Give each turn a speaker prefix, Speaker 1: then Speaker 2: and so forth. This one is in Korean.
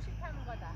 Speaker 1: 주식하는 거다.